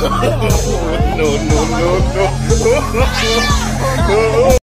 no, no, no, no.